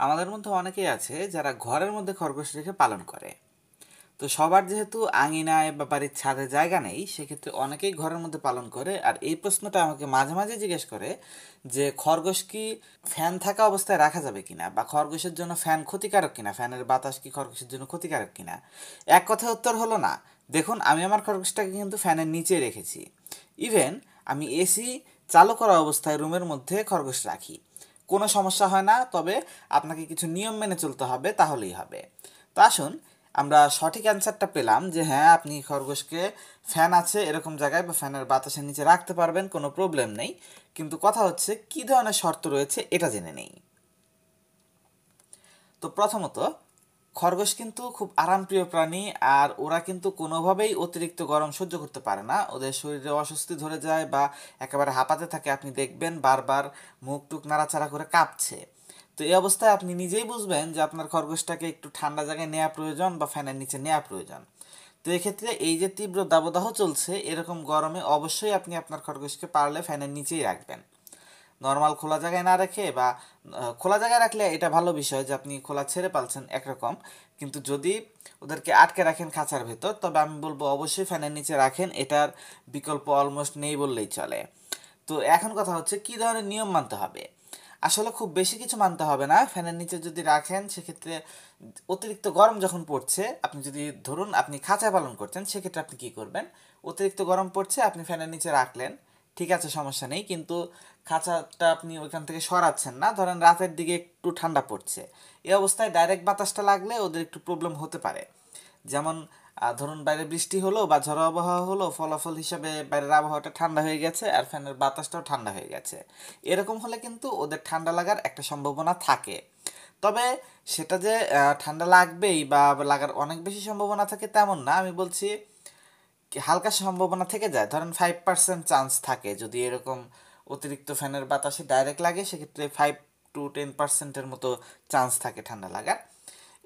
আমাদের মধ্যে অনেকেই আছে যারা ঘরের মধ্যে খরগোশ রেখে পালন করে। তো সবার যেহেতু আঙিনায় বা বাড়ির ছাদে জায়গা নেই, সেক্ষেত্রে অনেকেই ঘরের মধ্যে পালন করে। আর এই প্রশ্নটা আমাকে মাঝে মাঝে জিজ্ঞেস করে যে, খরগোশ কি ফ্যান থাকা অবস্থায় রাখা যাবে কিনা? বা খরগোশের জন্য ফ্যান ক্ষতিকারক কিনা? ফ্যানের বাতাস কি খরগোশের জন্য ক্ষতিকারক কিনা? এক কথায় উত্তর হলো না। দেখুন, আমি আমার খরগোশটাকে কিন্তু ফ্যানের নিচে রেখেছি। ইভেন আমি এসি চালু করা অবস্থায় রুমের মধ্যে খরগোশ রাখি। কোনো সমস্যা হয় না, তবে আপনাকে কিছু নিয়ম মেনে চলতে হবে, তাহলেই হবে। তো আসুন, আমরা সঠিক অ্যান্সারটা পেলাম যে হ্যাঁ আপনি খরগোশকে ফ্যান আছে এরকম জায়গায় বা ফ্যানের বাতাসের নিচে রাখতে পারবেন, কোনো প্রবলেম নেই। কিন্তু কথা হচ্ছে, কী ধরনের শর্ত রয়েছে, এটা জেনে নেই। তো প্রথমত খরগোশ কিন্তু খুব আরামপ্রিয় প্রাণী আর ওরা কিন্তু কোনোভাবেই অতিরিক্ত গরম সহ্য করতে পারে না। ওদের শরীরে অস্বস্তি ধরে যায় বা একেবারে হাঁপাতে থাকে, আপনি দেখবেন বারবার মুখ টুক নাড়াচাড়া করে কাঁপছে। তো এই অবস্থায় আপনি নিজেই বুঝবেন যে আপনার খরগোশটাকে একটু ঠান্ডা জায়গায় নেওয়া প্রয়োজন বা ফ্যানের নিচে নেওয়া প্রয়োজন। তো এক্ষেত্রে এই যে তীব্র দাবদাহ চলছে, এরকম গরমে অবশ্যই আপনি আপনার খরগোশকে পারলে ফ্যানের নিচেই রাখবেন। নর্মাল খোলা জায়গায় না রেখে বা খোলা জায়গায় রাখলে এটা ভালো বিষয় যে আপনি খোলা ছেড়ে পালছেন একরকম। কিন্তু যদি ওদেরকে আটকে রাখেন খাঁচার ভেতর, তবে আমি বলব অবশ্যই ফ্যানের নিচে রাখেন, এটার বিকল্প অলমোস্ট নেই বললেই চলে। তো এখন কথা হচ্ছে কী ধরনের নিয়ম মানতে হবে? আসলে খুব বেশি কিছু মানতে হবে না, ফ্যানের নিচে যদি রাখেন সেক্ষেত্রে অতিরিক্ত গরম যখন পড়ছে, আপনি যদি ধরুন আপনি খাঁচায় পালন করছেন, সেক্ষেত্রে আপনি কী করবেন? অতিরিক্ত গরম পড়ছে, আপনি ফ্যানের নিচে রাখলেন ঠিক আছে, সমস্যা নেই। কিন্তু খাঁচাটা আপনি ওইখান থেকে সরাচ্ছেন না। ধরেন রাতের দিকে একটু ঠান্ডা পড়ছে। এই অবস্থায় ডাইরেক্ট বাতাসটা লাগলে ওদের একটু প্রবলেম হতে পারে। যেমন ধরুন বাইরে বৃষ্টি হলো বা ঝড়ো আবহাওয়া হলো, ফলাফল হিসাবে বাইরের আবহাওয়াটা ঠান্ডা হয়ে গেছে আর ফ্যানের বাতাসটাও ঠান্ডা হয়ে গেছে। এরকম হলে কিন্তু ওদের ঠান্ডা লাগার একটা সম্ভাবনা থাকে। তবে সেটা যে ঠান্ডা লাগবেই বা লাগার অনেক বেশি সম্ভাবনা থাকে তেমন না। আমি বলছি হালকা সম্ভাবনা থেকে যায়? ধরেন ফাইভ পার্সেন্ট চান্স থাকে যদি এরকম অতিরিক্ত ফ্যানের বাতাসে ডাইরেক্ট লাগে, সেক্ষেত্রে ফাইভ টু টেন পার্সেন্টের মতো চান্স থাকে ঠান্ডা লাগার।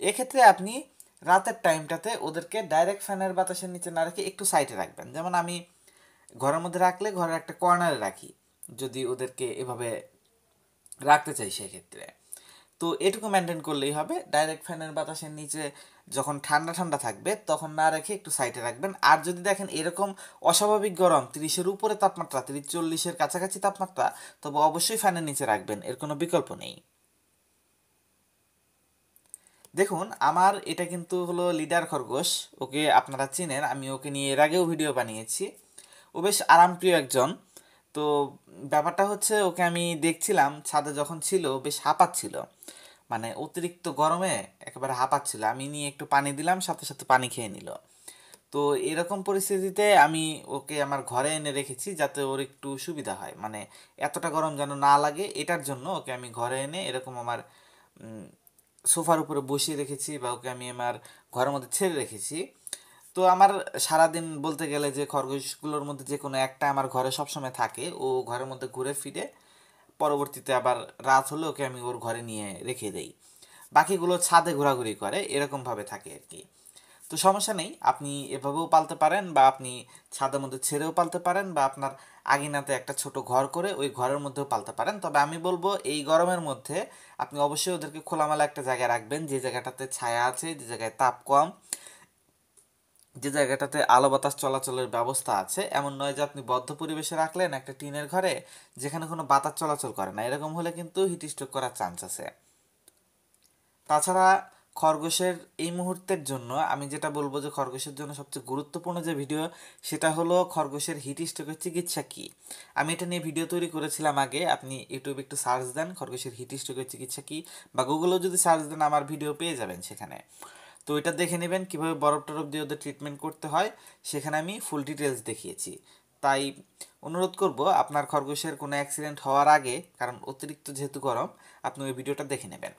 এক্ষেত্রে আপনি রাতের টাইমটাতে ওদেরকে ডাইরেক্ট ফ্যানের বাতাসের নিচে না রেখে একটু সাইডে রাখবেন। যেমন আমি ঘরের মধ্যে রাখলে ঘরের একটা কর্নারে রাখি, যদি ওদেরকে এভাবে রাখতে চাই সেক্ষেত্রে। তো এটুকু মেনটেন করলেই হবে। ডাইরেক্ট ফ্যানের বাতাসের নিচে যখন ঠান্ডা ঠান্ডা থাকবে, তখন না রেখে একটু সাইডে রাখবেন। আর যদি দেখেন এরকম অস্বাভাবিক গরম, তিরিশের উপরে তাপমাত্রা, তিরিশ চল্লিশের কাছাকাছি তাপমাত্রা, তবে অবশ্যই ফ্যানের নিচে রাখবেন। এর কোনো বিকল্প নেই। দেখুন, আমার এটা কিন্তু হলো লিডার খরগোশ। ওকে আপনারা চিনেন, আমি ওকে নিয়ে এর আগেও ভিডিও বানিয়েছি। ও বেশ আরামপ্রিয় একজন। তো ব্যাপারটা হচ্ছে ওকে আমি দেখছিলাম, ছাদে যখন ছিল বেশ হাঁপাচ্ছিল। মানে অতিরিক্ত গরমে একেবারে হাঁপাচ্ছিল। আমি নিয়ে একটু পানি দিলাম, সাথে সাথে পানি খেয়ে নিল। তো এরকম পরিস্থিতিতে আমি ওকে আমার ঘরে এনে রেখেছি যাতে ওর একটু সুবিধা হয়। মানে এতটা গরম যেন না লাগে, এটার জন্য ওকে আমি ঘরে এনে এরকম আমার সোফার উপরে বসিয়ে রেখেছি বা ওকে আমি আমার ঘরের মধ্যে ছেড়ে রেখেছি। তো আমার সারাদিন বলতে গেলে যে খরগোশগুলোর মধ্যে যে কোনো একটা আমার ঘরে সবসময় থাকে, ও ঘরের মধ্যে ঘুরে ফিরে পরবর্তীতে আবার রাত হলে ওকে আমি ওর ঘরে নিয়ে রেখে দেই। বাকিগুলো ছাদে ঘোরাঘুরি করে, এরকমভাবে থাকে আর কি। তো সমস্যা নেই, আপনি এভাবেও পালতে পারেন বা আপনি ছাদের মধ্যে ছেড়েও পালতে পারেন বা আপনার আগিনাতে একটা ছোট ঘর করে ওই ঘরের মধ্যেও পালতে পারেন। তবে আমি বলব, এই গরমের মধ্যে আপনি অবশ্যই ওদেরকে খোলামেলা একটা জায়গায় রাখবেন, যে জায়গাটাতে ছায়া আছে, যে জায়গায় তাপ কম যে জায়গাটাতে আলো বাতাস চলাচলের ব্যবস্থা আছে, এমন নয় যে আপনি বদ্ধ পরিবেশে রাখলেন একটা টিনের ঘরে যেখানে কোনো বাতাস চলাচল করে না। এরকম হলে কিন্তু হিট স্ট্রোক করার চান্স আছে। তাছাড়া খরগোশের এই মুহূর্তের জন্য আমি যেটা বলব যে খরগোশের জন্য সবচেয়ে গুরুত্বপূর্ণ যে ভিডিও সেটা হলো খরগোশের হিট স্ট্রোকের চিকিৎসা কী? আমি এটা নিয়ে ভিডিও তৈরি করেছিলাম আগে, আপনি ইউটিউবে একটু সার্চ দেন খরগোশের হিট স্ট্রোকের চিকিৎসা কী, বা গুগলেও যদি সার্চ দেন আমার ভিডিও পেয়ে যাবেন সেখানে। তো এটা দেখে নেবেন কীভাবে বরফ টরফ দিয়ে ওদের ট্রিটমেন্ট করতে হয়। সেখানে আমি ফুল ডিটেলস দেখিয়েছি। তাই অনুরোধ করব, আপনার খরগোশের কোনো অ্যাক্সিডেন্ট হওয়ার আগে, কারণ অতিরিক্ত যেহেতু গরম, আপনি ওই ভিডিওটা দেখে নেবেন।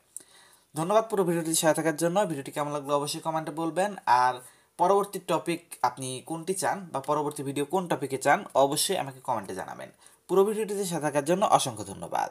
ধন্যবাদ পুরো ভিডিওটি সহায় থাকার জন্য। ভিডিওটি কেমন লাগল অবশ্যই কমেন্টে বলবেন। আর পরবর্তী টপিক আপনি কোনটি চান বা পরবর্তী ভিডিও কোন টপিকে চান, অবশ্যই আমাকে কমেন্টে জানাবেন। পুরো ভিডিওটিতে সাথে থাকার জন্য অসংখ্য ধন্যবাদ।